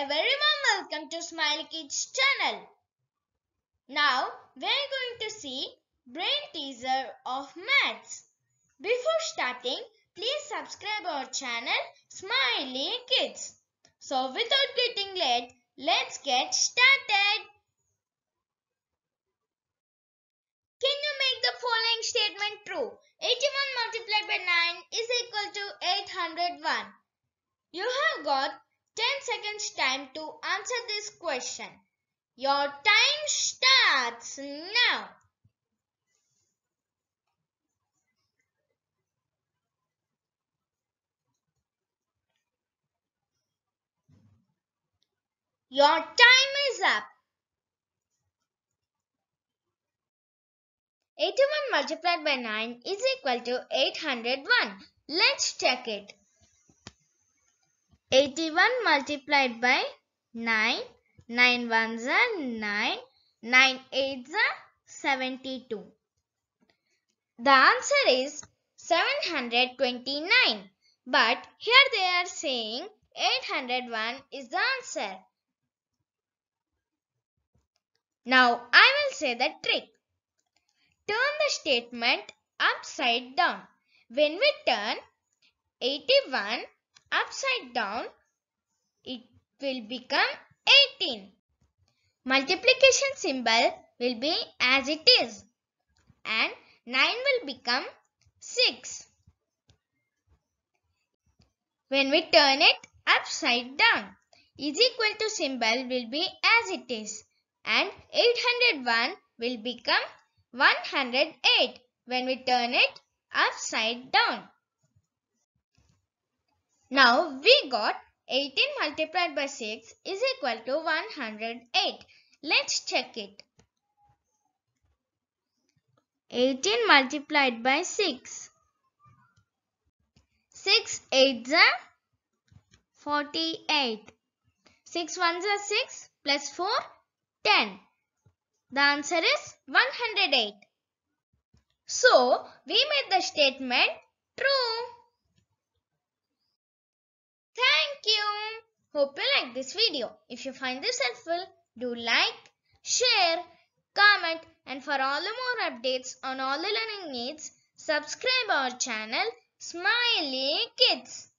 A very warm welcome to Smiley Kidz channel. Now we are going to see brain teaser of maths. Before starting, please subscribe our channel Smiley Kidz. So without getting late, let's get started. Can you make the following statement true? 81 multiplied by 9 is equal to 801. You have got 10 seconds time to answer this question. Your time starts now. Your time is up. 81 multiplied by 9 is equal to 801. Let's check it. 81 multiplied by 9. 9 ones are 9. 9 eights are 72. The answer is 729. But here they are saying 801 is the answer. Now I will say the trick. Turn the statement upside down. When we turn 81 upside down, it will become 18. Multiplication symbol will be as it is and 9 will become 6. When we turn it upside down, is equal to symbol will be as it is and 801 will become 108 when we turn it upside down. Now we got 18 multiplied by 6 is equal to 108. Let's check it. 18 multiplied by 6. 6 8s are 48. 6 1s are 6 plus 4 10. The answer is 108. So, we made the statement true. Thank you. Hope you like this video. If you find this helpful, do like, share, comment and for all the more updates on all the learning needs, subscribe our channel Smiley Kidz.